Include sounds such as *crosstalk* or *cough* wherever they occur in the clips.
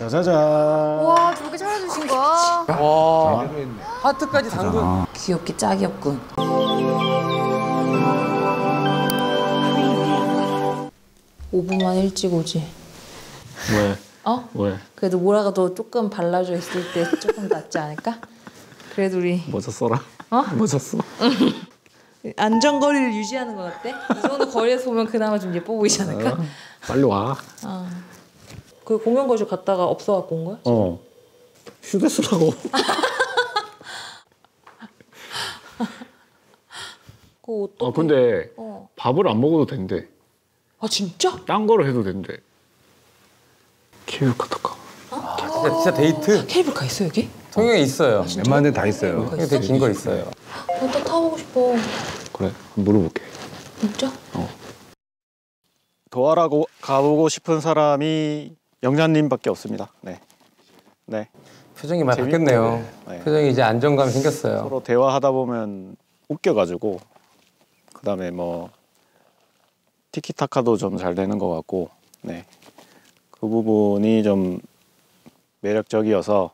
짜자잔. 와 저렇게 차려주신 거야? 와 하트까지 당근 귀엽기 짝이었군. 오분만 일찍 오지. 왜? 어? 왜? 그래도 뭐라도 조금 발라져 있을 때 조금 낫지 않을까? 그래도 우리 모자 써라. 어? *laughs* 모자 써. 안전거리를 유지하는 건 어때? 이 정도 거리에서 보면 그나마 좀 예뻐 보이지 않을까? 빨리 와. 그 공연 거실 갔다가 없어 갖고 온 거야? 어. 휴게소라고. *laughs* 그 옷도 아 근데 어. 밥을 안 먹어도 된대. 아 진짜? 딴 거를 해도 된대. 키우카타카. 진짜, 진짜 데이트 케이블카 있어 여기? 통영에 있어요 웬만한 데다 있어요. 되게 긴 거 있어요 어, 또 타보고 싶어. 그래. 물어볼게. 진짜? 도하라고 가보고 싶은 사람이 영자님밖에 없습니다. 네. 네. 표정이 많이. 바뀌었네요 네. 표정이 이제 안정감이 생겼어요 서로 대화하다 보면 웃겨가지고 그다음에 뭐 티키타카도 좀 잘 되는 것 같고 네. 그 부분이 좀 매력적이어서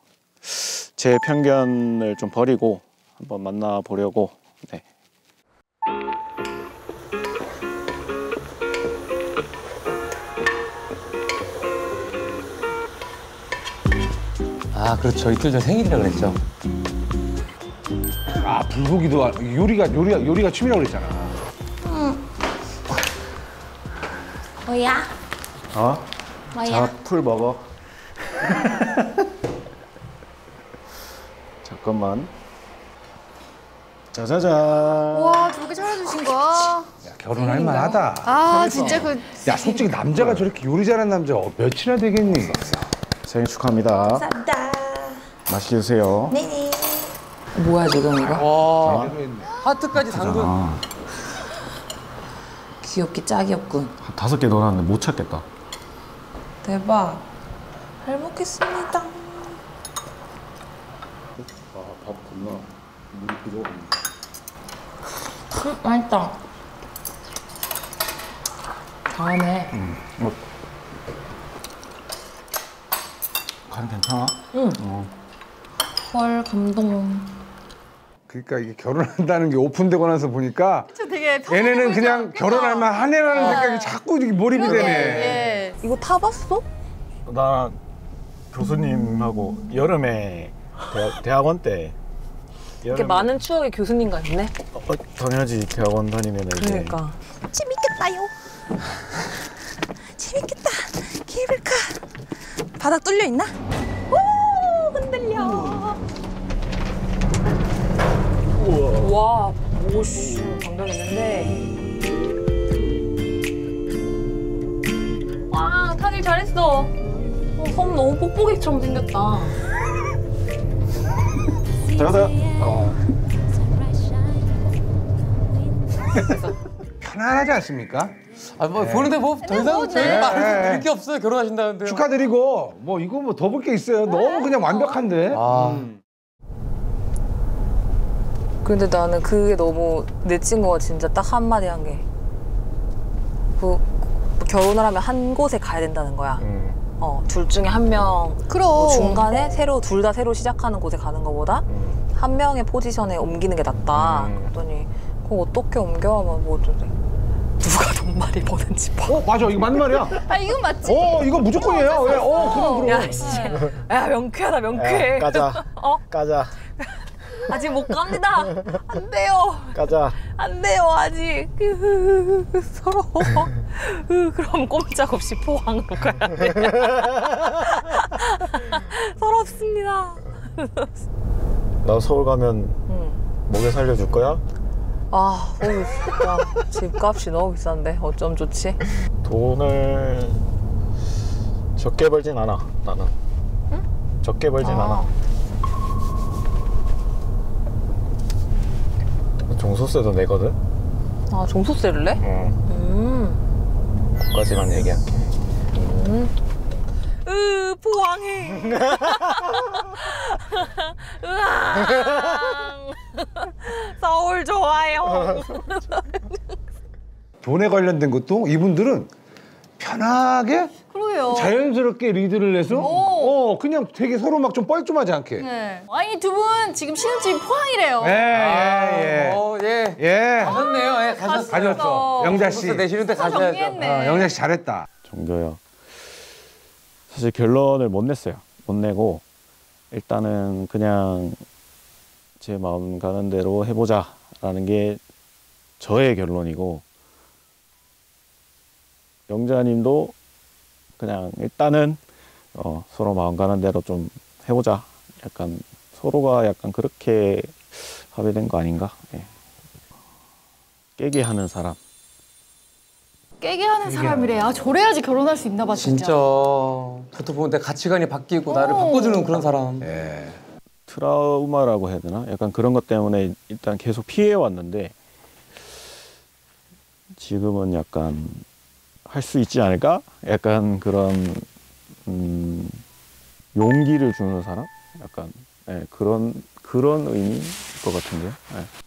제 편견을 좀 버리고 한번 만나 보려고 네. 아 그렇죠 이틀 전 생일이라 그랬죠 아 불고기도 아- 요리가 요리가 요리가 취미라고 그랬잖아. 뭐야? 어? 뭐야? 자, 풀 먹어. *laughs* 잠깐만. 짜자잔. 와 저렇게 차려주신 거야? 야, 결혼할 만하다. 아 진짜 그 야 솔직히 남자가 저렇게 요리 잘하는 남자 어, 몇이나 되겠니? 생일 축하합니다. 감사합니다. 맛있게 드세요. 네네. 뭐야 지금 이거? 와 하트까지 당근 아, 귀엽기 짝이었군. 한 다섯 개 넣어놨는데 못 찾겠다. 대박. 잘 먹겠습니다. 밥 겁나 물이 부족해. 음, 맛있다. 잘하네. 간 괜찮아? 헐 감동. 그러니까 이게 결혼한다는 게 오픈되고 나서 보니까 저 되게 얘네는 그냥 결혼할 만하네라는 생각이 자꾸 이렇게 몰입이 되네. 예. 이거 타봤어? 나 교수님하고 여름에 대학, 대학 원 때 이렇게 많은 추억의 교수님과 있네. 어, 당연하지 대학원 다니면 이제 그러니까. 재밌겠다요. 재밌겠다. 케이블카. 바닥 뚫려 있나? 와, 오씨 감동 있는데. 와, 타길 잘했어. 어, 섬 너무 뽁뽁이처럼 생겼다. 자자 편안하지 않습니까? 아뭐 보는데 뭐더 이상 저희 네. 말해서 드릴 게 없어요 결혼하신다는데 축하드리고 뭐 이거 뭐 더 볼 게 있어요. 너무 그냥 완벽한데. 아 근데 나는 그게 너무 내 친구가 진짜 딱 한마디 한 게. 그, 결혼을 하면 한 곳에 가야 된다는 거야. 음, 어, 둘 중에 한 명. 그럼. 뭐 중간에 새로 둘 다 새로 시작하는 곳에 가는 것보다 음. 한 명의 포지션에 옮기는 게 낫다. 음. 그랬더니 그거 어떻게 옮겨 하면 뭐 어쩌지? 누가 돈 많이 버는지 봐. 어 맞아 이거 맞는 말이야. 아 이건 맞지? 어 이거 무조건이에요. 왜? 어 그럼 그럼. 야, 씨. 야, 명쾌하다, 명쾌해. 까자 *laughs* 어? 까자 아직 못 갑니다. 안 돼요. 까자 안 돼요, 아직. *laughs* 서러워. *laughs* 그럼 꼼짝없이 포항으로 가야 돼. *laughs* 서럽습니다. 나 서울 가면 응. 목에 살려줄 거야? 아, 너무 진짜 집값이 너무 비싼데 어쩜 좋지? 돈을 적게 벌진 않아 나는 적게 벌진 아. 않아 종소세도 내거든 아, 종소세를 내? 응 음. 그까지만 얘기할게 으, 포항해. 으앙. 서울 좋아요. 돈에 관련된 것도 이분들은 편하게 그러게요. 자연스럽게 리드를 해서 오. 어 그냥 되게 서로 막 좀 뻘쭘하지 않게. 네. 아니 두 분 지금 신혼집이 포항이래요. 예, 예, 어, 예. 예. 예. 가셨네요. 예, 가셨어요. 가졌어. 영자 씨. 벌써 내쉬는 때 진짜 가셔야죠. 어, 영자 씨 잘했다. 종교요. 사실 결론을 못 냈어요. 못 내고 일단은 그냥 제 마음 가는 대로 해보자라는 게 저의 결론이고 영자님도 그냥 일단은 어, 서로 마음 가는 대로 좀 해보자. 약간 서로가 약간 그렇게 합의된 거 아닌가? 예. 깨게 하는 사람. 깨게 하는 사람이래. 아 저래야지 결혼할 수 있나 봐 진짜. 진짜 저도 보는데 가치관이 바뀌고 나를 어. 바꿔주는 그런 사람. 예. 트라우마라고 해야 되나? 약간 그런 것 때문에 일단 계속 피해 왔는데 지금은 약간 할 수 있지 않을까? 약간 그런 음, 용기를 주는 사람? 약간 예, 그런 그런 의미일 것 같은데요. 예.